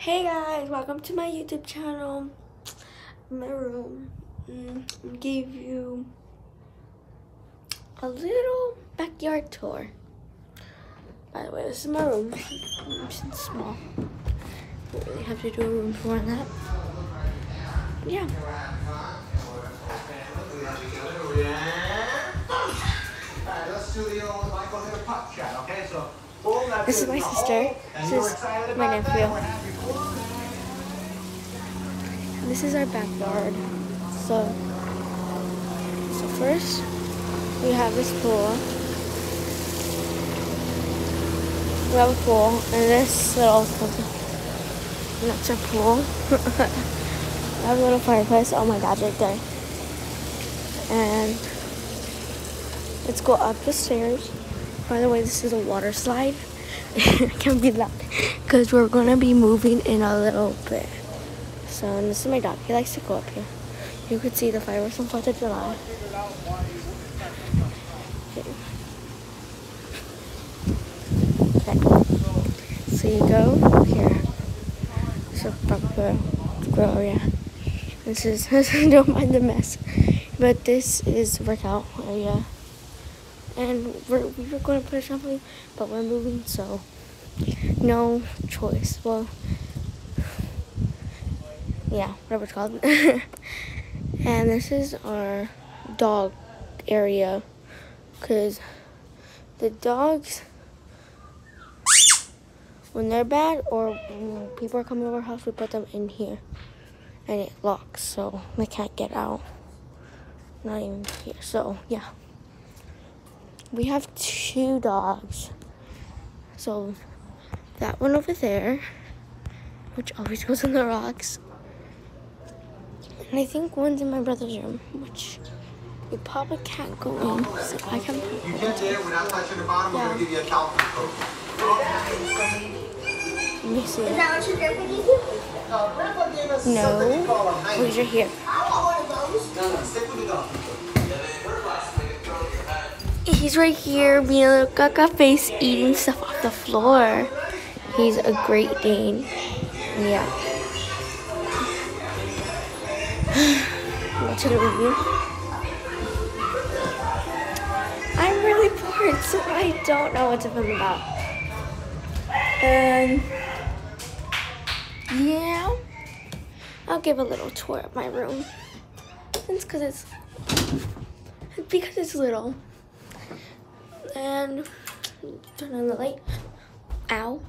Hey guys, welcome to my YouTube channel. My room. Mm, give you a little backyard tour. By the way, this is my room. It's small. Don't really have to do a room tour on that. Yeah. Let's do the old Michael a puck chat, okay? So, This is my sister. This is my nephew. This is our backyard. So, so first we have this pool. We have a pool and this little that's our pool. I have a little fireplace. Oh my god, right there. And let's go up the stairs. By the way, this is a water slide. it can be loud because we're gonna be moving in a little bit. So this is my dog. He likes to go up here. You could see the fireworks on Fourth of July. Okay. So you go here. So Buffalo Grill area. This is oh, don't mind the mess, but this is workout area and we're, we were going to put trampoline, but we're moving, so no choice. Well, yeah, whatever it's called. and this is our dog area, because the dogs, when they're bad or people are coming over our house, we put them in here, and it locks, so they can't get out. Not even here. So yeah we have two dogs. So that one over there, which always goes on the rocks. And I think one's in my brother's room, which we probably can't go in. So I can you get there without touching the bottom, Yeah. we're gonna give you a calendar code. Let me see. You? No. Please, are here. I want one of those. No, no, stick with the dog. He's right here being a little caca face eating stuff off the floor. He's a Great Dane. Yeah. To the review. I'm really bored, so I don't know what to film about. Um, yeah. I'll give a little tour of my room. It's because it's because it's little and turn on the light. Ow.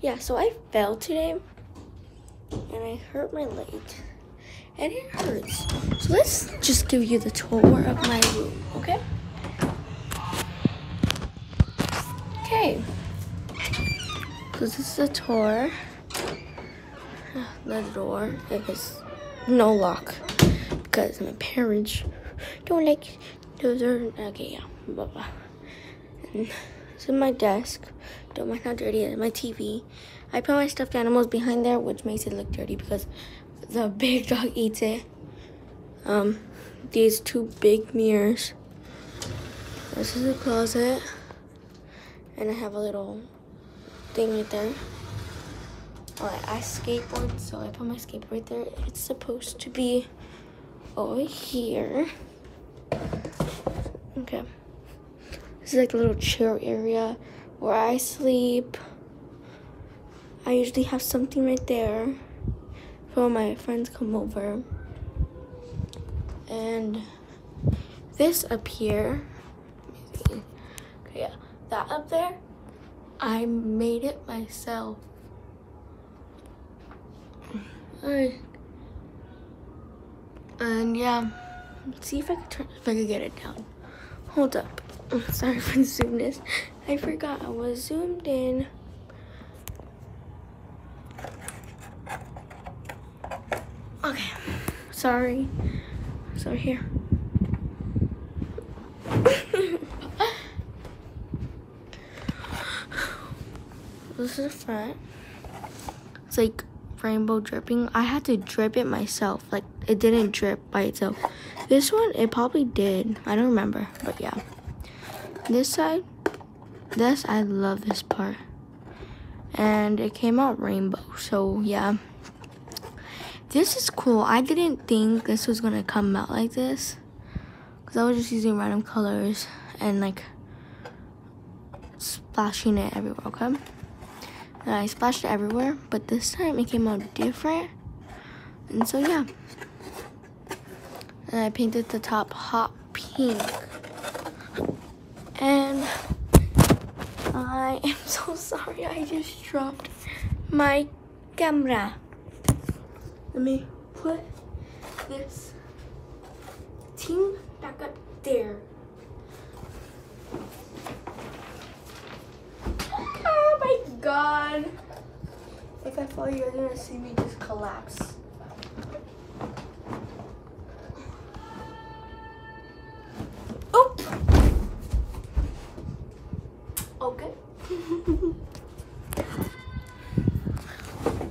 Yeah, so I fell today and I hurt my leg and it hurts. So let's just give you the tour of my room, okay? Okay. So this is the tour. The door is no lock because my parents don't like those are okay yeah. Blah blah this is my desk. Don't mind how dirty it is. My tv i put my stuffed animals behind there which makes it look dirty because the big dog eats it. Um these two big mirrors. This is a closet. And i have a little thing right there. Alright, I skateboard, so I put my skateboard right there. It's supposed to be over here. Okay. This is like a little chair area where I sleep. I usually have something right there for when my friends come over. And this up here, okay, yeah, that up there, I made it myself. I, and yeah, let's see if I can turn, if I can get it down. Hold up. Oh, sorry for the zoomness. I forgot I was zoomed in. Okay. Sorry. So here. this is the front. It's like rainbow dripping. I had to drip it myself. Like it didn't drip by itself. This one, it probably did. I don't remember, but yeah. This side, this, I love this part. and it came out rainbow. So yeah. This is cool. I didn't think this was gonna come out like this. Cause I was just using random colors and like splashing it everywhere, okay? And I splashed it everywhere, but this time it came out different. And so yeah. And I painted the top hot pink. And I am so sorry I just dropped my camera. Let me put this thing back up there. Oh my god. If I fall, you're gonna see me just collapse. Oop. Okay.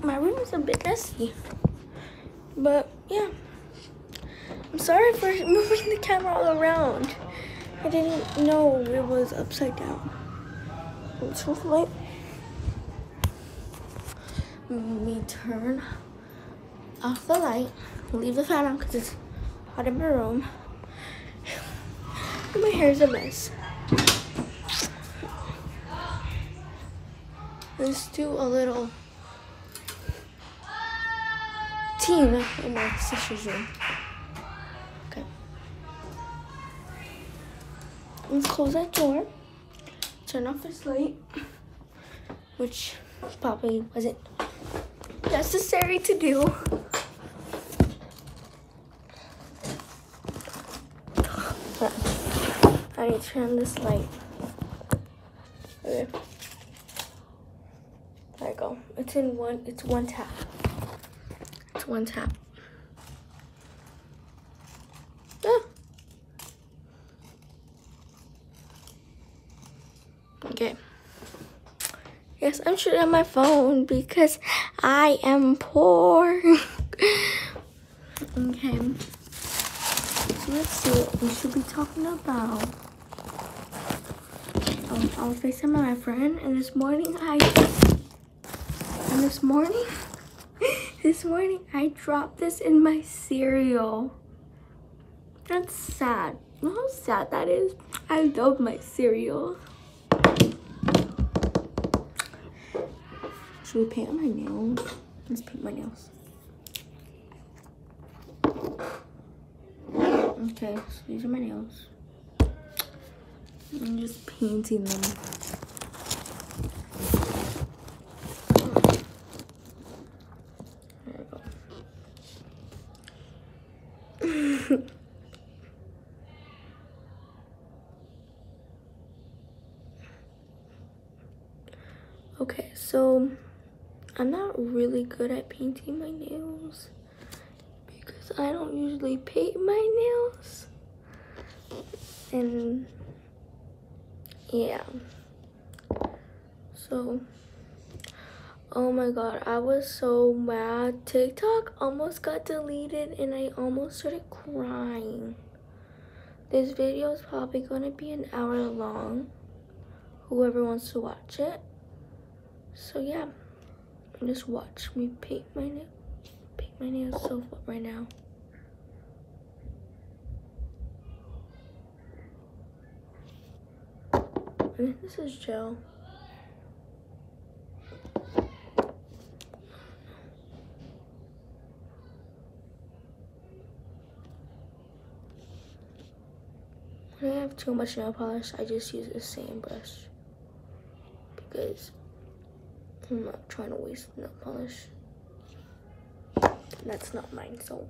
My room is a bit messy. But yeah. I'm sorry for moving the camera all around. I didn't know it was upside down. Let's off light. Let me turn off the light. Leave the fan on because it's hot in my room. My hair is a mess. Let's do a little team in my sister's room. Okay. Let's close that door. Turn off this light, which probably wasn't necessary to do. I need to turn this light. Okay. There you go. It's in one, it's one tap. It's one tap. Ah. Okay. I'm shooting on my phone because I am poor. okay. So let's see what we should be talking about. Um, I was FaceTiming my friend and this morning I and this morning this morning I dropped this in my cereal. That's sad. You know how sad that is? I love my cereal. Should we paint my nails? Let's paint my nails. Okay, so these are my nails. I'm just painting them. There we go. okay, so I'm not really good at painting my nails because I don't usually paint my nails. And yeah. So, oh my god, I was so mad. TikTok almost got deleted and I almost started crying. This video is probably going to be an hour long. Whoever wants to watch it. So yeah, just watch me paint my nails. Paint my nails so oh. right now. I think this is gel. When I have too much nail polish, I just use the same brush because I'm not trying to waste nail polish. That's not mine, so.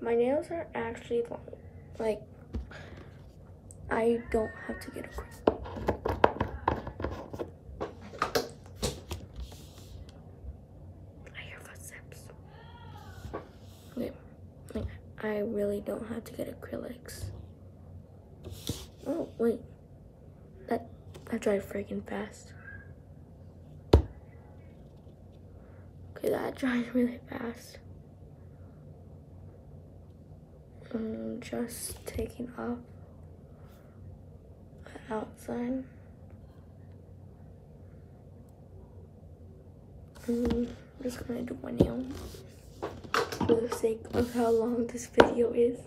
My nails are actually long. Like, I don't have to get a. I hear footsteps. Okay, I really don't have to get acrylics. Oh, wait. That, I drive freaking fast. Okay, that drives really fast. I'm just taking off outside. I'm just gonna do my nail for the sake of how long this video is,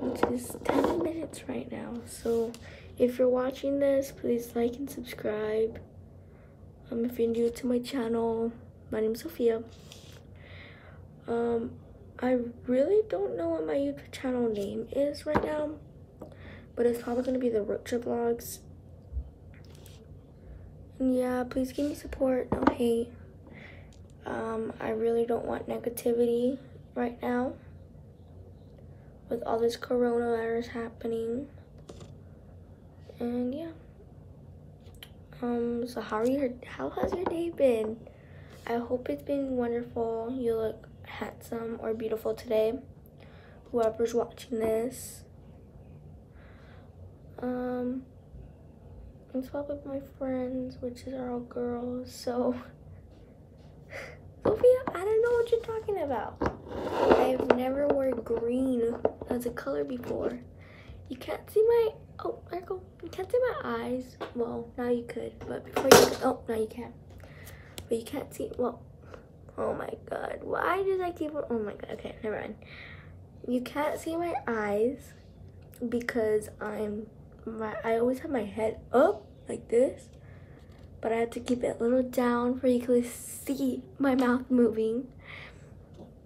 which is 10 minutes right now. So if you're watching this, please like and subscribe. Um, if you're new to my channel, my name is Sophia. Um, I really don't know what my YouTube channel name is right now, but it's probably gonna be the Road Trip Vlogs. And yeah, please give me support, no hate. Um, I really don't want negativity right now with all this coronavirus happening. And yeah. Um, so how are your how has your day been? I hope it's been wonderful. You look handsome or beautiful today. Whoever's watching this. Um it's probably my friends, which is all girls, so Sophia, I don't know what you're talking about. I've never worn green as a color before. You can't see my, oh, go. You can't see my eyes. Well, now you could, but before you could, oh, now you can. But you can't see, well, oh my God. Why did I keep, oh my God, okay, never mind. You can't see my eyes because I'm, my, I always have my head up like this but I have to keep it a little down for you to see my mouth moving.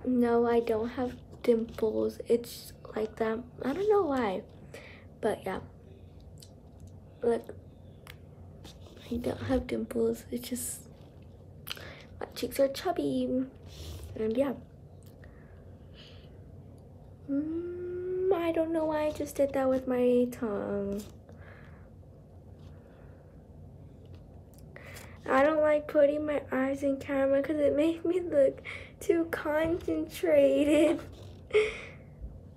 No, I don't have dimples. It's like that. I don't know why. But yeah. Look. I don't have dimples. It's just my cheeks are chubby. And yeah. Mm, I don't know why I just did that with my tongue. I don't like putting my eyes in camera because it makes me look too concentrated.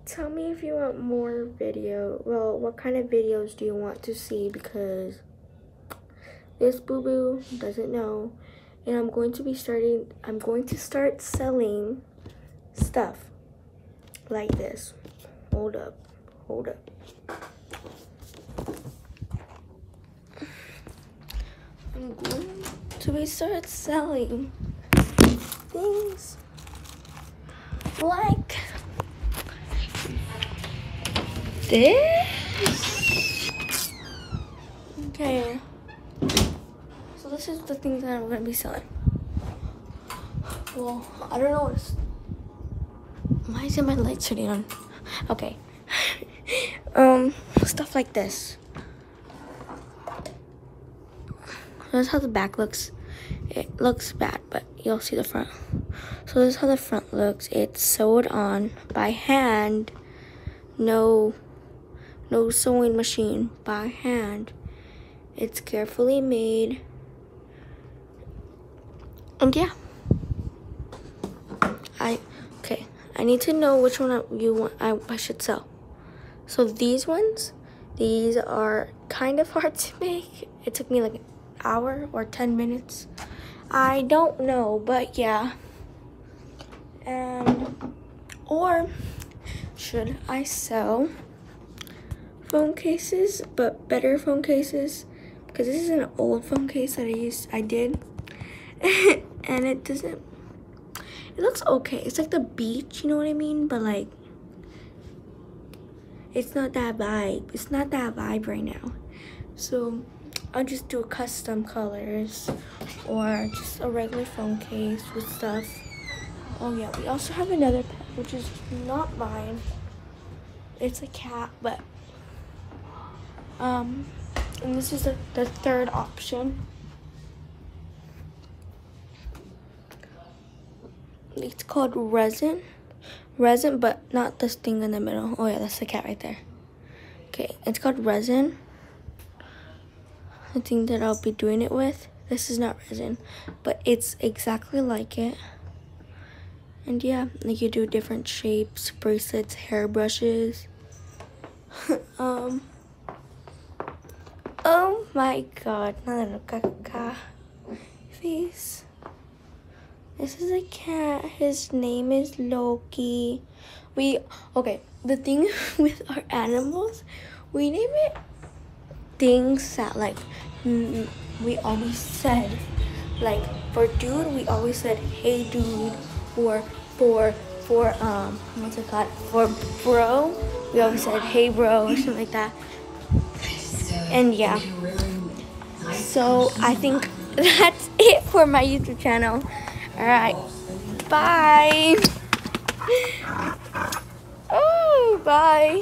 Tell me if you want more video. Well, what kind of videos do you want to see because this boo-boo doesn't know. And I'm going to be starting, I'm going to start selling stuff like this. Hold up, hold up. I'm going to be start selling things like this. Okay. So this is the things that I'm gonna be selling. Well, I don't know what's why isn't my light turning on? Okay. um stuff like this. That's how the back looks. It looks bad, but you'll see the front. So this is how the front looks. It's sewed on by hand. No, no sewing machine, by hand. It's carefully made. And yeah. I, okay. I need to know which one you want, I, I should sell. So these ones, these are kind of hard to make. It took me like an hour or 10 minutes. I don't know, but yeah. And, or should I sell phone cases, but better phone cases? Because this is an old phone case that I used, I did. and it doesn't, it looks okay. It's like the beach, you know what I mean? But like, it's not that vibe. It's not that vibe right now. So I'll just do custom colors or just a regular phone case with stuff. Oh yeah, we also have another pet, which is not mine. It's a cat, but um, and this is the, the third option. It's called resin. Resin, but not this thing in the middle. Oh yeah, that's the cat right there. Okay, it's called resin. The thing that I'll be doing it with. This is not resin, but it's exactly like it. And yeah, like you do different shapes, bracelets, hair brushes. um. My god, another caca face. This is a cat. His name is Loki. We, okay, the thing with our animals, we name it things that like we always said like for dude, we always said hey dude, or for for um what's it called? For bro, we always said hey bro or something like that. And yeah. So I think that's it for my YouTube channel. Alright. Bye. Oh, bye.